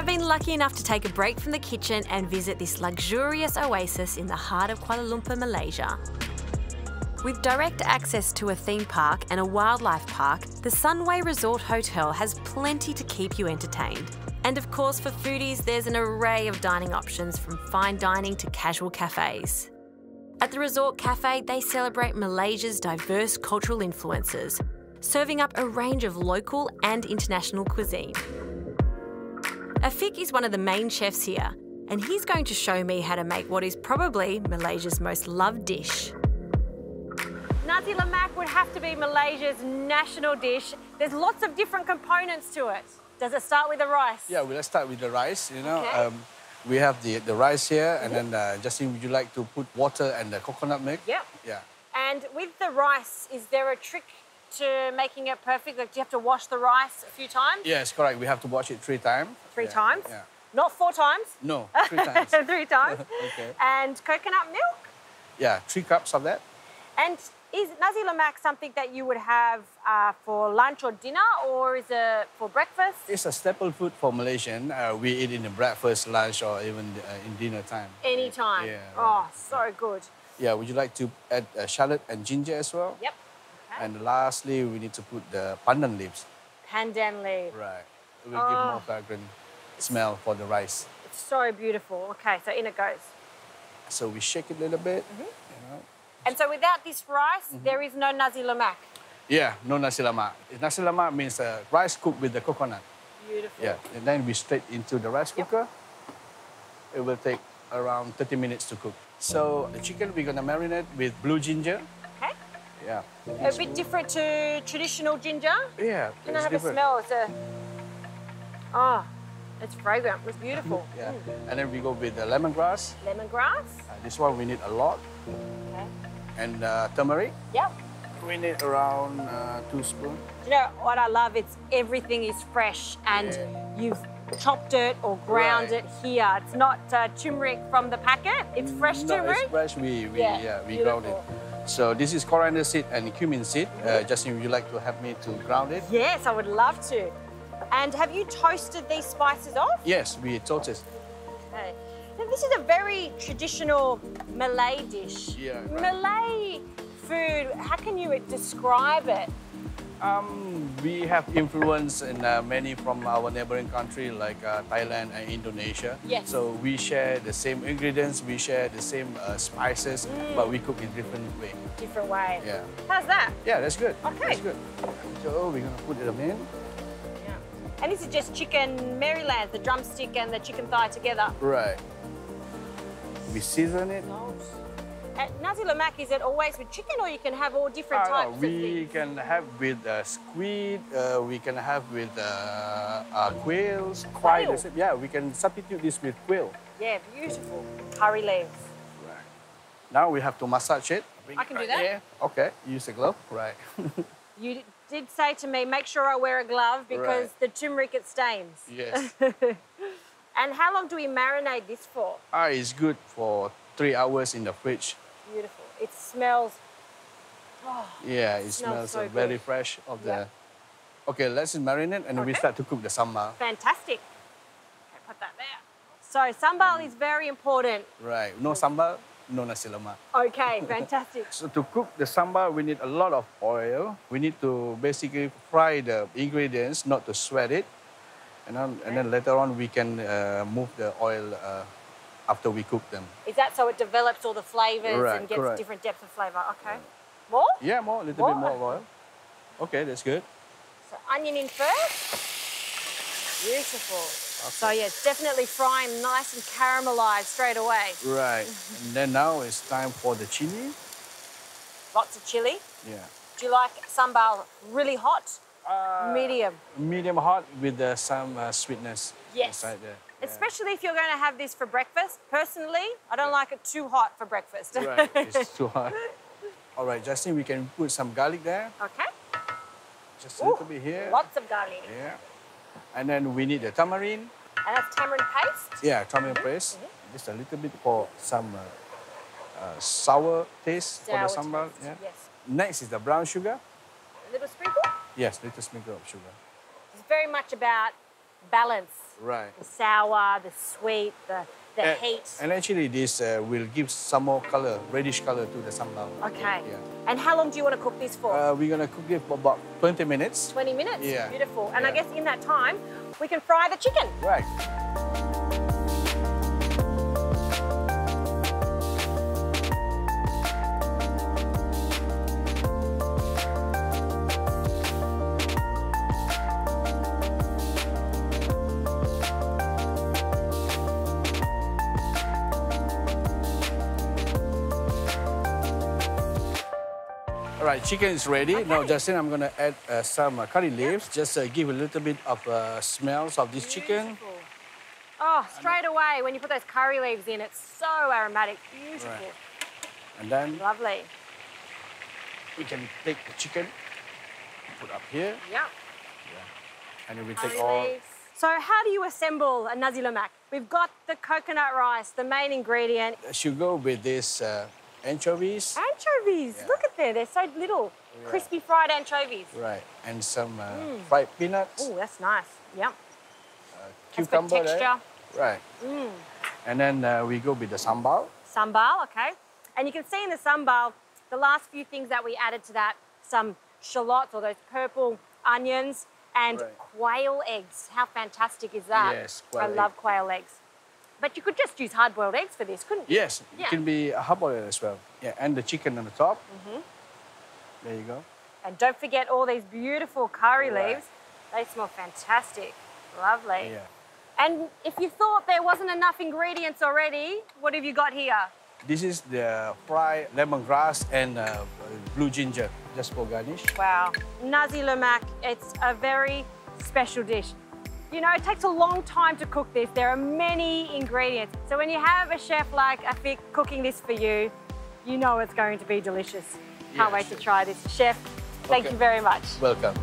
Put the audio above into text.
I've been lucky enough to take a break from the kitchen and visit this luxurious oasis in the heart of Kuala Lumpur, Malaysia. With direct access to a theme park and a wildlife park, the Sunway Resort Hotel has plenty to keep you entertained. And of course, for foodies, there's an array of dining options from fine dining to casual cafes. At the Resort Cafe, they celebrate Malaysia's diverse cultural influences, serving up a range of local and international cuisine. Afik is one of the main chefs here, and he's going to show me how to make what is probably Malaysia's most loved dish. Nasi lemak would have to be Malaysia's national dish. There's lots of different components to it. Does it start with the rice? Yeah, well, let's start with the rice. You know, Okay. um, we have the the rice here, and then uh, Justin, would you like to put water and the coconut milk? Yep. Yeah. And with the rice, is there a trick to making it perfect? Like, do you have to wash the rice a few times? Yes, correct. We have to wash it three times. Three Yeah, times? Yeah. Not four times? No, three times. Three times. Okay. And coconut milk? Yeah, three cups of that. And is nasi lemak something that you would have uh, for lunch or dinner, or is it for breakfast? It's a staple food for Malaysian. Uh, we eat in the breakfast, lunch, or even uh, in dinner time. Anytime. Yeah. Oh, so good. Yeah. Would you like to add uh, shallot and ginger as well? Yep. And lastly, we need to put the pandan leaves. Pandan leaf. Right. It will give Oh. more fragrant smell for the rice. It's so beautiful. Okay, so in it goes. So we shake it a little bit. You know. And so without this rice, Mm-hmm. there is no nasi lemak. Yeah, no nasi lemak. Nasi lemak means uh, rice cooked with the coconut. Beautiful. Yeah, and then we straight into the rice Yep. cooker. It will take around 30 minutes to cook. So the chicken we're gonna marinate with blue ginger. Yeah. A bit different to traditional ginger. Yeah. Can I have different. a smell? It's a. Oh, it's fragrant. It's beautiful. Yeah. Mm. And then we go with the lemongrass. Lemongrass. Uh, this one we need a lot. Okay. And uh, turmeric. Yep. We need around uh, two spoons. You know what I love? It's everything is fresh and Yeah. you've chopped it or ground Right. it here. It's not uh, turmeric from the packet. It's fresh no, turmeric. it's fresh. We, we, Yeah, yeah, we ground it. So this is coriander seed and cumin seed. Uh, Justin, would you like to help me to ground it? Yes, I would love to. And have you toasted these spices off? Yes, we toasted. Okay. Now, this is a very traditional Malay dish. Yeah, right. Malay food, how can you describe it? Um, we have influence in uh, many from our neighboring country like uh, Thailand and Indonesia. Yes. So we share the same ingredients, we share the same uh, spices, but we cook in different way. Different way. Yeah. How's that? Yeah, that's good. Okay. That's good. So we're gonna put it in. Yeah. And this is just chicken Maryland, the drumstick and the chicken thigh together. Right. We season it. At nasi lemak, is it always with chicken or you can have all different no, types of we can have with uh, squid, uh, we can have with uh, uh, quails. Quite Quail? Yeah, we can substitute this with quail. Yeah, beautiful. Curry leaves. Right. Now we have to massage it. I can do that. here. Okay, use a glove. Right. You did say to me, make sure I wear a glove because Right. the turmeric it stains. yes. And how long do we marinate this for? ah, it's good for three hours in the fridge. Beautiful. It smells. Oh, Yeah, it Smells smells, so very good. fresh of the. Okay, let's marinate and we start to cook the sambal. fantastic. Okay, put that there. So sambal is very important. Right. No sambal, no nasi lemak. Okay, fantastic. So to cook the sambal, we need a lot of oil. We need to basically fry the ingredients, not to sweat it. And then, and then later on, we can uh, move the oil uh, after we cook them. Is that so it develops all the flavors Right, and gets correct. different depths of flavor? Okay. More? Yeah, more, a little bit More? more oil. Okay, that's good. So onion in first. Beautiful. So yeah, definitely frying nice and caramelized straight away. Right. and then now it's time for the chili. Lots of chili. Yeah. Do you like sambal really hot? Uh, Medium. Medium hot with uh, some uh, sweetness Yes. inside there. Yeah. Especially if you're going to have this for breakfast. Personally, I don't like it too hot for breakfast. Right, it's too hot. All right, Justin, we can put some garlic there. okay. Just a Ooh, little bit here. Lots of garlic. Yeah. And then we need the tamarind. And that's tamarind paste. Yeah, tamarind paste. Just a little bit for some uh, uh, sour taste for the sambal. taste, Yeah. Yes. Next is the brown sugar. A little sprinkle. Yes, little sprinkle of sugar. It's very much about balance. Right. The sour, the sweet, the, the And- heat. And actually, this uh, will give some more color, reddish color to the sambal. Okay. Yeah. And how long do you want to cook this for? Uh, we're gonna cook it for about 20 minutes. 20 minutes? yeah. Beautiful. And I guess in that time, we can fry the chicken. Right. All right, chicken is ready. Now, Justin, I'm gonna add uh, some uh, curry leaves. Just uh, give a little bit of uh, smells of this chicken. Oh, straight away when you put those curry leaves in, it's so aromatic. Beautiful. Right. And then Lovely. we can take the chicken, put up here, Yeah. and then we Curry take all. leaves. So how do you assemble a nasi lemak? We've got the coconut rice, the main ingredient. Should go with this uh, anchovies, Anchovies. Yeah. Look at there. They're so little. Yeah. Crispy fried anchovies. right, and some uh, Mm. fried peanuts, Oh, that's nice. Yep. uh, That's cucumber, right? texture. Right. And then uh, we go with the sambal. Sambal, okay. And you can see in the sambal, the last few things that we added to that, some shallots or those purple onions and Right. quail eggs. How fantastic is that? Yes, I egg. love quail eggs. But you could just use hard-boiled eggs for this, couldn't you? Yes, Yeah. it can be a hard boiled as well. Yeah, and the chicken on the top. Mm-hmm. There you go. And don't forget all these beautiful curry Right. leaves. They smell fantastic. Lovely. Yeah. And if you thought there wasn't enough ingredients already, what have you got here? This is the fried lemongrass and uh, blue ginger, just for garnish. Wow. Nasi lemak, it's a very special dish. You know, it takes a long time to cook this. There are many ingredients. So when you have a chef like Afik cooking this for you, you know it's going to be delicious. Can't Yeah, wait to try this. Chef, thank Okay. you very much. Welcome.